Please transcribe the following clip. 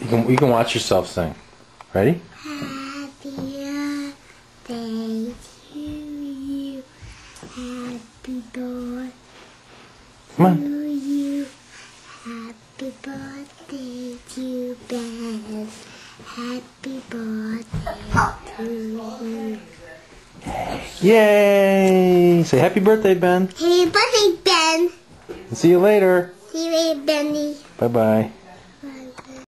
You can you can watch yourself sing. Ready? Happy birthday to you. Happy birthday Come on. to you. Happy birthday to Ben. Happy birthday to you. Yay! Say happy birthday, Ben. Happy birthday, Ben. See you later. See you later, Benny. Bye bye.